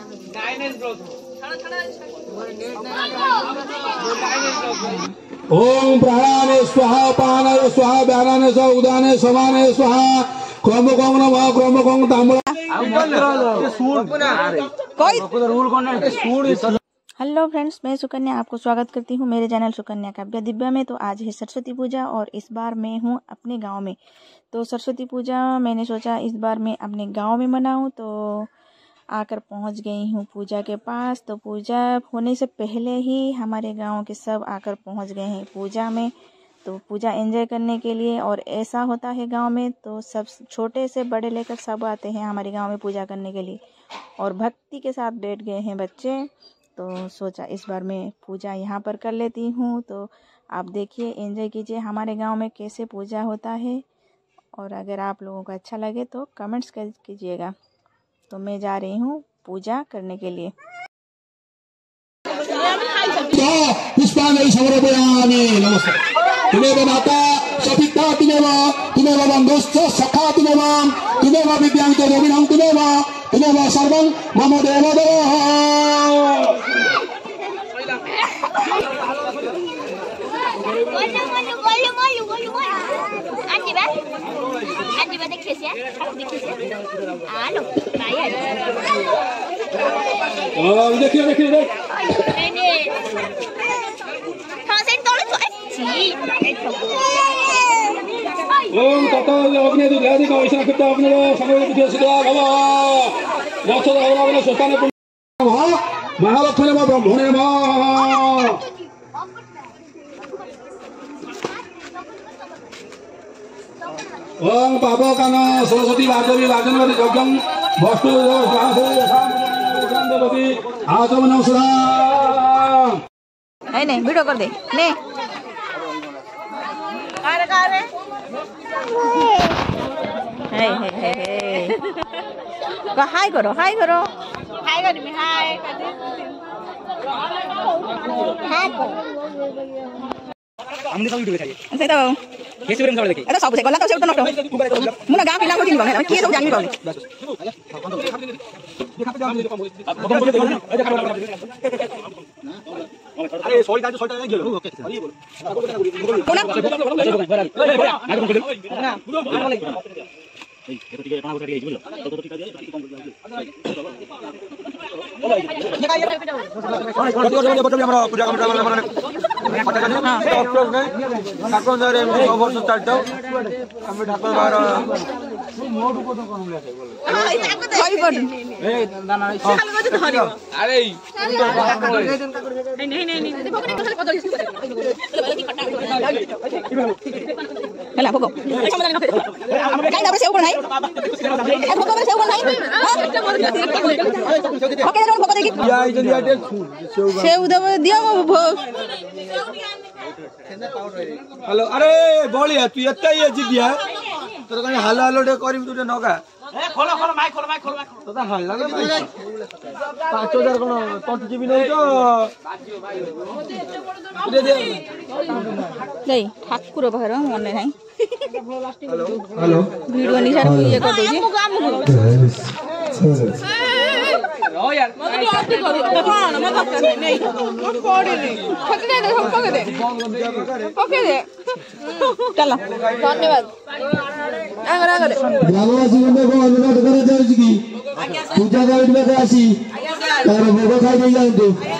ओम प्राणाने स्वाहा पानाय स्वाहा व्यानाने स्वाहा उदाने समाने स्वाहा क्रम कोंग नम क्रम कोंग तांबळा हेलो फ्रेंड्स मैं सुकन्या आपको स्वागत करती हूँ मेरे चैनल सुकन्या का दिव्या में तो आज है सरस्वती पूजा और इस बार मैं हूँ अपने गांव में तो सरस्वती पूजा मैंने सोचा इस बार मैं अपने गांव में मनाऊँ तो आकर पहुंच गई हूँ पूजा के पास तो पूजा होने से पहले ही हमारे गांव के सब आकर पहुंच गए हैं पूजा में तो पूजा एंजॉय करने के लिए और ऐसा होता है गांव में तो सब छोटे से बड़े लेकर सब आते हैं हमारे गांव में पूजा करने के लिए और भक्ति के साथ बैठ गए हैं बच्चे तो सोचा इस बार मैं पूजा यहाँ पर कर लेती हूँ तो आप देखिए एंजॉय कीजिए हमारे गांव में कैसे पूजा होता है और अगर आप लोगों को अच्छा लगे तो कमेंट्स कर कीजिएगा तो मैं जा रही हूँ पूजा करने के लिए पुष्पांजलि तो समर्पयामि नमस्ते तुम्हें माता सपिता तुम्हें দেখি দেখি দেখ ওম কতল অগ্নি দুর্গাদি কৃষ্ণ কৃত অগ্নি সময় বুদ্ধি সুদা ভব বছর অবলা বলে সোতানে মহালক্ষ্মী মা ব্রহ্মণে মা ओम पावकन सरस्वती वादवी वादनवती गगं वस्तु देवती आगमन सुधा नहीं नहीं वीडियो कर दे ने अरे अरे हे हे हे हे का हाय करो हाय करो हाय करो मैं हाय कर दे हाय करो हमने का वीडियो चाहिए सही तो হেসি করে খাবার দেখি এটা সব বুঝে গলা তো সে উঠো নষ্ট মুনা গা পিলা হইনি বাবা কি সব জানি বাবা আরে সরি দাদু সরি দাদু গেল ওকে আমরা পূজা আমরা ଡକ୍ଟର ତାଙ୍କ ଦ୍ୱାରା ଏମିତି ଅବର୍ଷ ଚାଲିଥାଉ ଆମେ ଠାକୁର ବାହାର ଆରେ ହେଲା ଭୋଗ କାଇଁ ତାପରେ ସେଉ କଣ ନାହିଁ ଭୋଗ ପରେ ସେଉ କଣ ନାହିଁ ପକେଇ ଦେଲେ ଭୋଗ ଦେଇକି ସେଉ ଦେବ ଦିଅ ମୋ ହ୍ୟାଲୋ ଆରେ ବଳିଆ ତୁ ଏତେ ଇଏ ଯିଦିଆ ତୋର କାଇଁ ହାଲୋ ହାଲୋ ଟିକେ କରିବୁ ତୁ ଟିକେ ନଗା ପାଞ୍ଚ ହଜାର କଣ ତଣ୍ଟି ଯିବି ନେଇ ତ ନାଇଁ ଠାକୁର ବାହାର ମନେ ନାହିଁ ଭିଡ଼ିଓ ନିଶା ଇଏ କରିଦେଉଛି ଚାଲ ଧନ୍ୟବାଦ ଆଗରେ ଆଗରେ ଗ୍ରାମ ଜୀବନକୁ ଅନୁରୋଧ କରାଯାଉଛି କି ପୂଜା କରିଥିବା ଆସି ତାର ଭୋଗ ଖାଇଦେଇ ଯାଆନ୍ତୁ